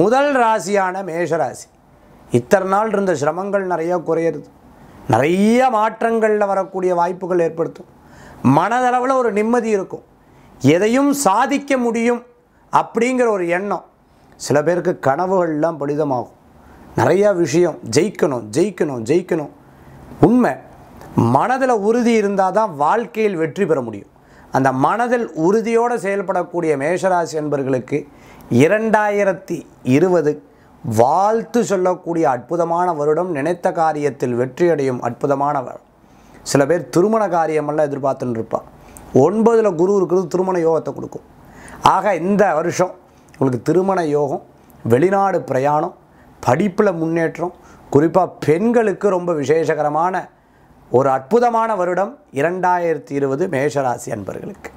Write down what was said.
முதல் ராசியான மேஷராசி. இத்தனை நாள் இருந்த சிரமங்கள் நிறைய குறையிறது. நிறைய மாற்றங்களில் வரக்கூடிய வாய்ப்புகள் ஏற்படுத்தும். மனதளவில் ஒரு நிம்மதி இருக்கும். எதையும் சாதிக்க முடியும் அப்படிங்கிற ஒரு எண்ணம் சில பேருக்கு கனவுகள்லாம் பலிதமாகும் நிறையா விஷயம் ஜெயிக்கணும் ஜெயிக்கணும் ஜெயிக்கணும். உண்மை மனதில் உறுதி இருந்தால் தான் வாழ்க்கையில் வெற்றி பெற முடியும். அந்த மனதில் உறுதியோடு செயல்படக்கூடிய மேஷராசி என்பர்களுக்கு இரண்டாயிரத்தி இருபது வாழ்த்து சொல்லக்கூடிய அற்புதமான வருடம் நினைத்த காரியத்தில் வெற்றியடையும் அற்புதமான சில பேர் திருமண காரியமெல்லாம் எதிர்பார்த்துன்னு இருப்பான் ஒன்பதில் குரு இருக்கிறது திருமண யோகத்தை கொடுக்கும். ஆக இந்த வருஷம் உங்களுக்கு திருமண யோகம் வெளிநாடு பிரயாணம் படிப்பில் முன்னேற்றம் குறிப்பாக பெண்களுக்கு ரொம்ப விசேஷகரமான ஒரு அற்புதமான வருடம் இரண்டாயிரத்தி இருபது மேஷராசி அன்பர்களுக்கு.